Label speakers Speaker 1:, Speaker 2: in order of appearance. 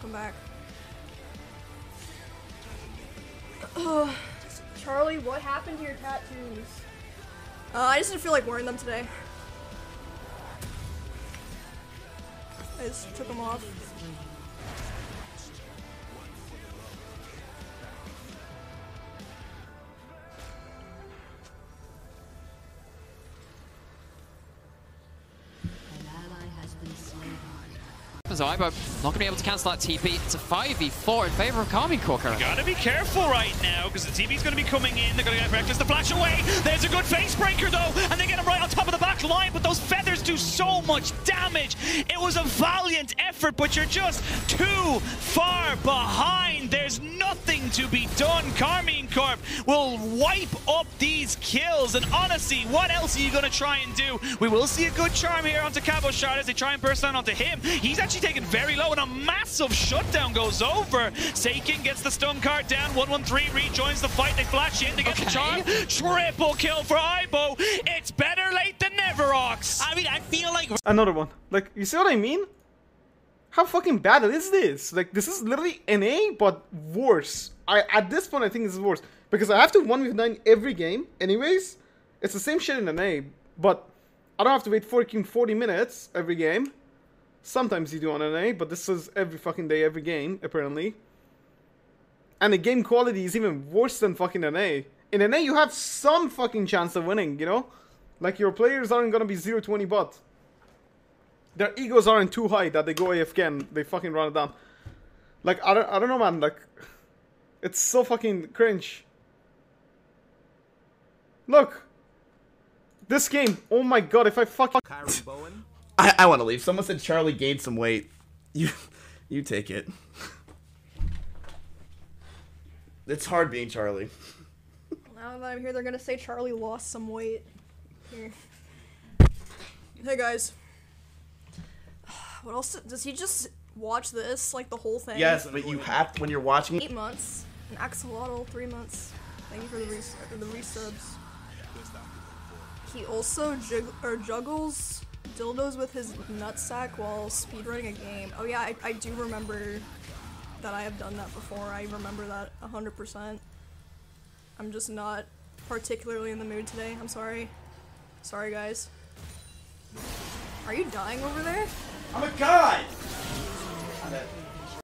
Speaker 1: come back. Ugh. Charlie, what happened to your tattoos? Uh, I just didn't feel like wearing them today. I just took them off.
Speaker 2: So Ibo not going to be able to cancel that TP. It's a 5v4 in favor of Karmine Corps currently.
Speaker 3: Gotta be careful right now, because the TV's gonna be coming in. They're gonna get Rekkles to flash away. There's a good face breaker though, and they get him right on top of the back line, but those feathers do so much damage. It was a valiant effort, but you're just too far behind. There's nothing to be done. Karmine Corp will wipe up these kills, and honestly, what else are you gonna try and do? We will see a good charm here onto Cabochard as they try and burst down onto him. He's actually taken very low, and a massive shutdown goes over. Saken gets the stun card down. 113 rejoins the fight. They flash in to get the
Speaker 2: Okay.
Speaker 3: charm. Triple kill for Ibo. It's better late than never, Ox.
Speaker 4: I mean, I feel like
Speaker 5: Another one. Like, you see what I mean? How fucking bad is this? Like, this is literally NA, but worse. I At this point, I think this is worse. Because I have to 1v9 every game, anyways. It's the same shit in NA, but I don't have to wait fucking 40 minutes every game. Sometimes you do on NA, but this is every fucking day, every game, apparently. And the game quality is even worse than fucking NA. In NA, you have some fucking chance of winning, you know? Like, your players aren't gonna be 0-20 bot. Their egos aren't too high that they go AFK and they fucking run it down. Like, I don't, I don't know, man. Like, it's so fucking cringe. Look! This game, oh my god, if I fucking...
Speaker 6: Kyrie Bowen. I, I want to leave. Someone said Charlie gained some weight. You, you take it. It's hard being Charlie.
Speaker 1: Now that I'm here, they're gonna say Charlie lost some weight. Here. Hey guys. What else? Does he just watch this, like the whole thing?
Speaker 6: Yes, but you have to, when you're watching it.
Speaker 1: Eight months. And Axolotl, three months. Thank you for the, res- the resubs. He also jug- or juggles dildos with his nutsack while speedrunning a game. Oh yeah, I, I do remember that I have done that before. I remember that 100%. I'm just not particularly in the mood today. I'm sorry. Sorry, guys. Are you dying over there?
Speaker 6: I'm a god. I'm.